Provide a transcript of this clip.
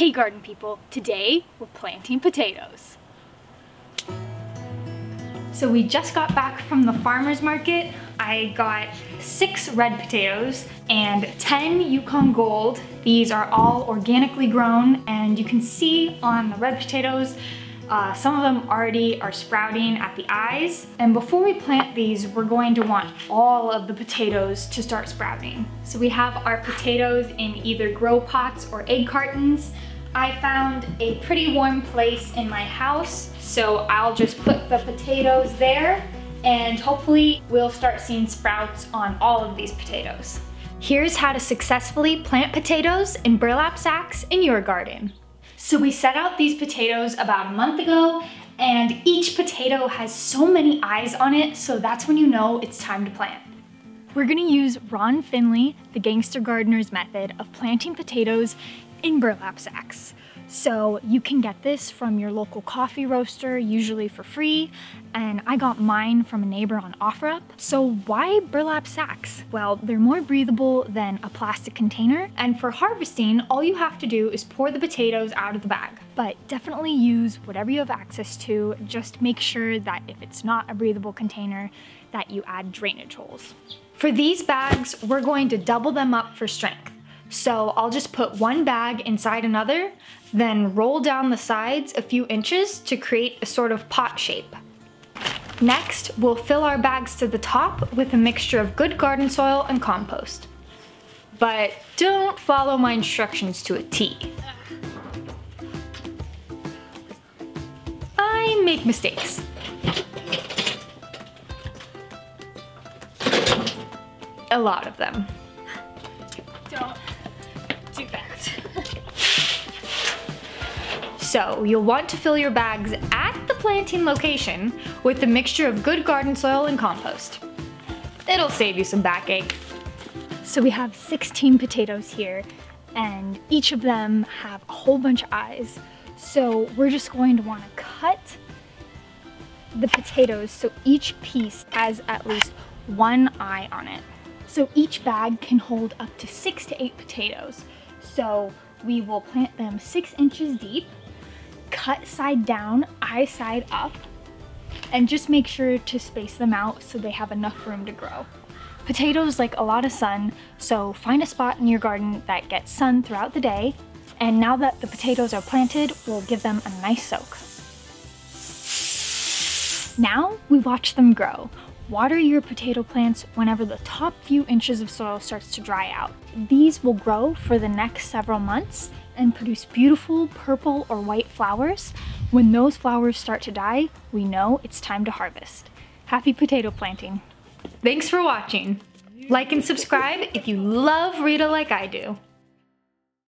Hey garden people, today we're planting potatoes. So we just got back from the farmer's market. I got six red potatoes and 10 Yukon Gold. These are all organically grown and you can see on the red potatoes uh, some of them already are sprouting at the eyes. And before we plant these, we're going to want all of the potatoes to start sprouting. So we have our potatoes in either grow pots or egg cartons. I found a pretty warm place in my house, so I'll just put the potatoes there and hopefully we'll start seeing sprouts on all of these potatoes. Here's how to successfully plant potatoes in burlap sacks in your garden. So we set out these potatoes about a month ago and each potato has so many eyes on it, so that's when you know it's time to plant. We're gonna use Ron Finley, the Gangster Gardener's method of planting potatoes in burlap sacks. So you can get this from your local coffee roaster, usually for free, and I got mine from a neighbor on OfferUp. So why burlap sacks? Well, they're more breathable than a plastic container, and for harvesting, all you have to do is pour the potatoes out of the bag. But definitely use whatever you have access to, just make sure that if it's not a breathable container, that you add drainage holes. For these bags, we're going to double them up for strength. So I'll just put one bag inside another, then roll down the sides a few inches to create a sort of pot shape. Next, we'll fill our bags to the top with a mixture of good garden soil and compost. But don't follow my instructions to a T. I make mistakes. A lot of them. Don't so you'll want to fill your bags at the planting location with a mixture of good garden soil and compost. It'll save you some backache. So we have 16 potatoes here and each of them have a whole bunch of eyes. So we're just going to want to cut the potatoes so each piece has at least one eye on it. So each bag can hold up to six to eight potatoes. So we will plant them six inches deep, cut side down, eye side up, and just make sure to space them out so they have enough room to grow. Potatoes like a lot of sun, so find a spot in your garden that gets sun throughout the day, and now that the potatoes are planted, we'll give them a nice soak. Now we watch them grow. Water your potato plants whenever the top few inches of soil starts to dry out. These will grow for the next several months and produce beautiful purple or white flowers. When those flowers start to die, we know it's time to harvest. Happy potato planting. Thanks for watching. Like and subscribe if you love Rita like I do.